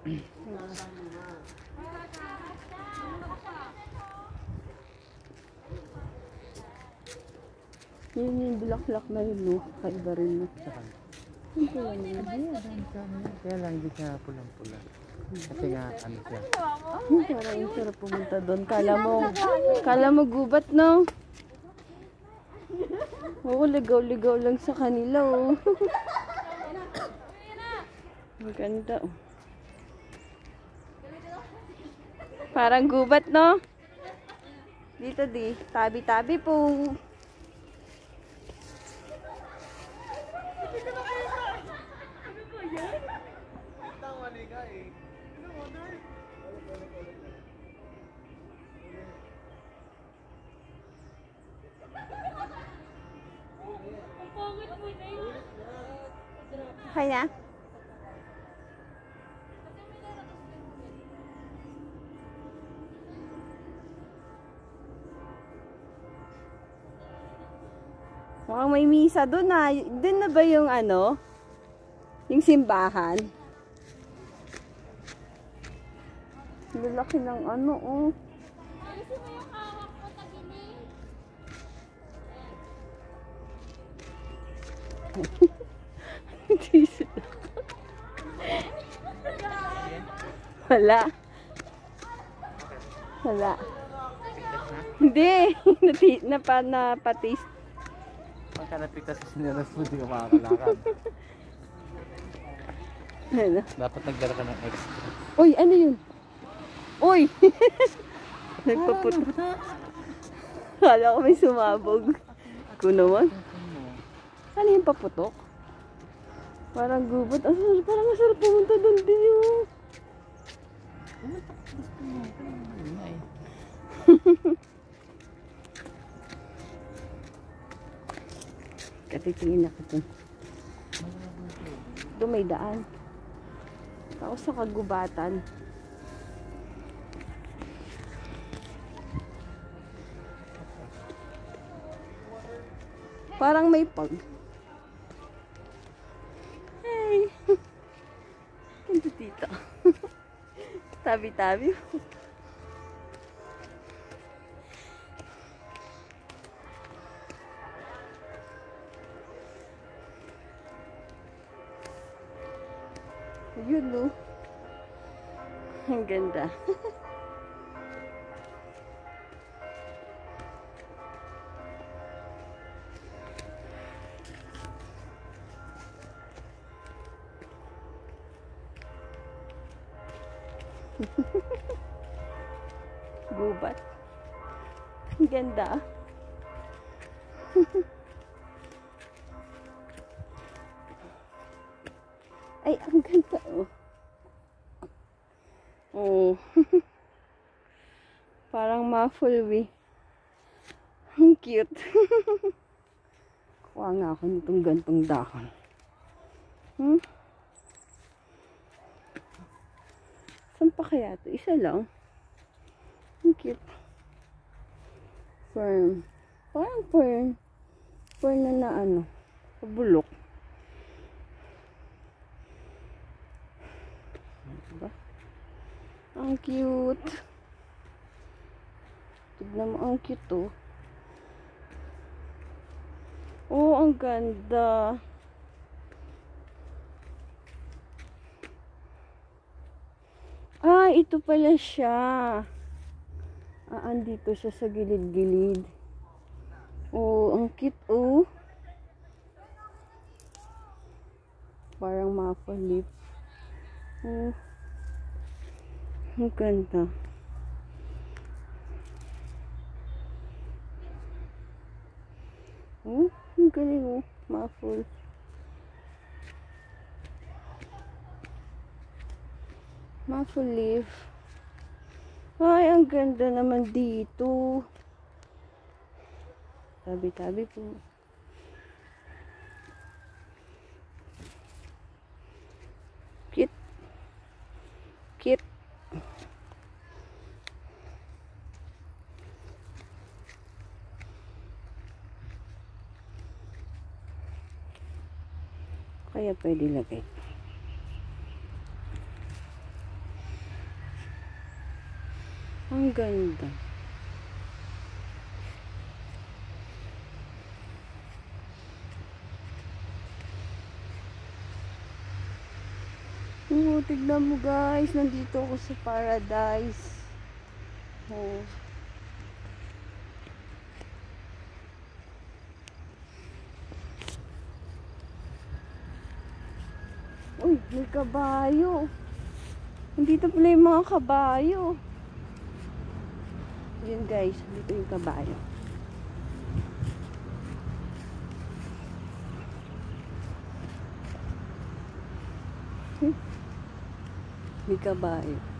Yun yung bulaklak na yun, no? Kaiba rin, no? Yung pula na yun. Kaya lang hindi siya pulang-pula. Kasi nga, ano siya. Hmm, parang yung sarap pumunta doon. Kala mo, kala mo gubat, no? Oo, ligaw-ligaw lang sa kanila, oh. Ang ganda, oh. Parang gubat, no? Dito, di. Tabi-tabi po. Okay Mukhang may misa doon na. Doon na ba yung ano? Yung simbahan? Lalaki ng ano, oh. Hindi sila. Wala. Wala. Hindi. Napa, napatis. Pagka napigtas sa sinilas mo, hindi ka makakalakad. Ano? Dapat nagdala ka ng extra. Uy, ano yun? Uy! Nagpaputok. Kala ko may sumabog. Ko naman. Ano yung paputok? Parang gubat. Ang sarap, parang masarap pumunta doon din yung... Kasi tingin ako dun. Doon may daan. Ako sa kagubatan. Parang may pag. Hey! Ganda dito. Tabi-tabi. Yun, no? Ang ganda. Gubat. Ang ganda. Ay, ang ganda oh. Oh. Parang muffle Ang cute. Kuha nga ako nitong gantong dahon. Hmm? Saan pa kaya to? Isa lang. Ang cute. Fern. Parang fern. Fern na na ano. Pabulok. Ang cute. Tignan mo, ang cute to. Oh, ang ganda. Ah, ito pala siya. Ah, andito siya sa gilid-gilid. Oh, ang cute, oh. Parang maple leaf. Oh. Ang ganda. Oh, ang galing, oh. Maple. Maple leaf. Ay, ang ganda naman dito. Tabi-tabi po. Cute. Cute. kaya pwede lagay ang ganda. Oh tignan mo guys. Nandito ako sa paradise. Oh may kabayo. Nandito pala yung mga kabayo. Yun guys, dito yung kabayo. Hmm. May kabayo.